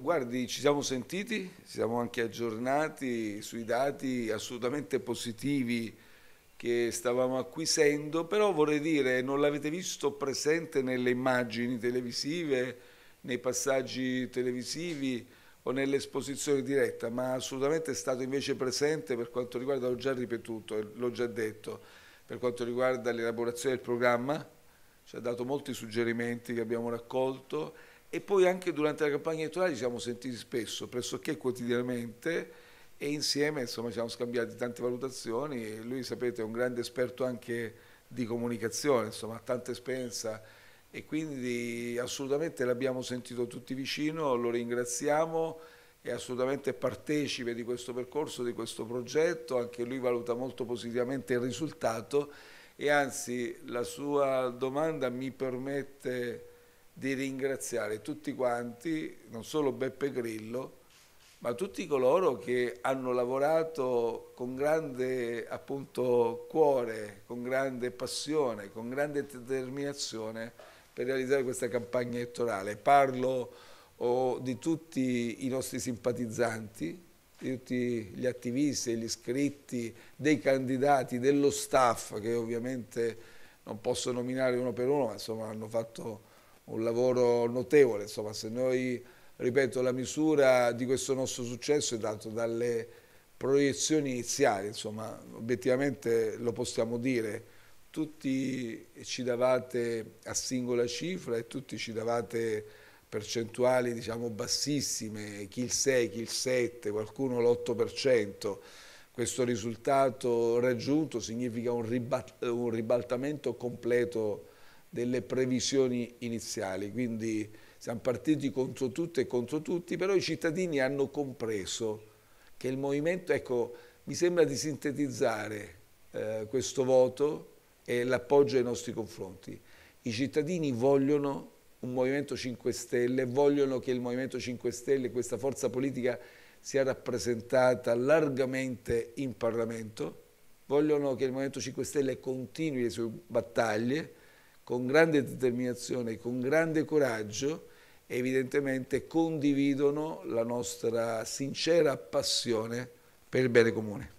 guardi, ci siamo sentiti, siamo anche aggiornati sui dati assolutamente positivi che stavamo acquisendo, però vorrei dire, non l'avete visto presente nelle immagini televisive, nei passaggi televisivi o nell'esposizione diretta, ma assolutamente è stato invece presente per quanto riguarda, l'ho già ripetuto, l'ho già detto, per quanto riguarda l'elaborazione del programma, ci ha dato molti suggerimenti che abbiamo raccolto e poi anche durante la campagna elettorale ci siamo sentiti spesso, pressoché quotidianamente, e insieme insomma, ci siamo scambiati tante valutazioni. Lui, sapete, è un grande esperto anche di comunicazione, insomma, ha tanta esperienza e quindi assolutamente l'abbiamo sentito tutti vicino, lo ringraziamo, è assolutamente partecipe di questo percorso, di questo progetto, anche lui valuta molto positivamente il risultato e anzi la sua domanda mi permette di ringraziare tutti quanti, non solo Beppe Grillo, ma tutti coloro che hanno lavorato con grande appunto, cuore, con grande passione, con grande determinazione per realizzare questa campagna elettorale. Parlo oh, di tutti i nostri simpatizzanti, di tutti gli attivisti, gli iscritti, dei candidati, dello staff che ovviamente non posso nominare uno per uno, ma insomma hanno fatto un lavoro notevole, insomma se noi, ripeto, la misura di questo nostro successo è dato dalle proiezioni iniziali, insomma obiettivamente lo possiamo dire, tutti ci davate a singola cifra e tutti ci davate percentuali diciamo bassissime, chi il 6, chi il 7, qualcuno l'8%. Questo risultato raggiunto significa un, ribaltamento completo delle previsioni iniziali, quindi siamo partiti contro tutte e contro tutti, però i cittadini hanno compreso che il movimento, ecco, mi sembra di sintetizzare eh, questo voto e l'appoggio ai nostri confronti. I cittadini vogliono un Movimento 5 Stelle, vogliono che il Movimento 5 Stelle, questa forza politica, sia rappresentata largamente in Parlamento, vogliono che il Movimento 5 Stelle continui le sue battaglie, con grande determinazione, con grande coraggio, evidentemente condividono la nostra sincera passione per il bene comune.